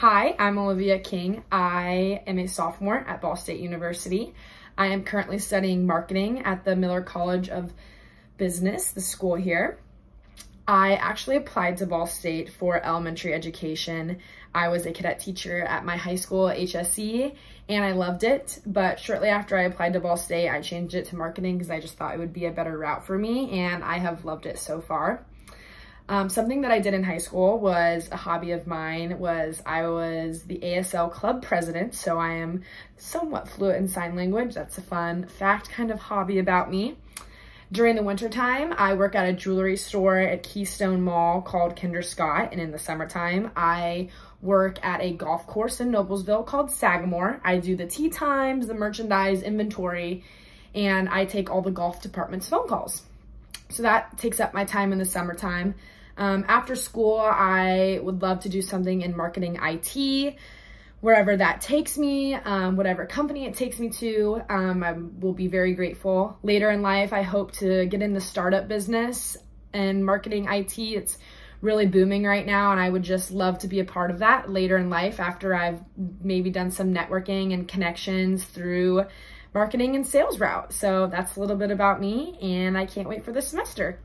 Hi, I'm Olivia King. I am a sophomore at Ball State University. I am currently studying marketing at the Miller College of Business, the school here. I actually applied to Ball State for elementary education. I was a cadet teacher at my high school, HSE, and I loved it. But shortly after I applied to Ball State, I changed it to marketing because I just thought it would be a better route for me, and I have loved it so far. Um, something that I did in high school was a hobby of mine was I was the ASL club president. So I am somewhat fluent in sign language. That's a fun fact kind of hobby about me. During the wintertime, I work at a jewelry store at Keystone Mall called Kinder Scott. And in the summertime, I work at a golf course in Noblesville called Sagamore. I do the tee times, the merchandise inventory, and I take all the golf department's phone calls. So that takes up my time in the summertime. Um, after school, I would love to do something in marketing IT, wherever that takes me, um, whatever company it takes me to, um, I will be very grateful. Later in life, I hope to get in the startup business and marketing IT. It's really booming right now and I would just love to be a part of that later in life after I've maybe done some networking and connections through marketing and sales route. So that's a little bit about me and I can't wait for the semester.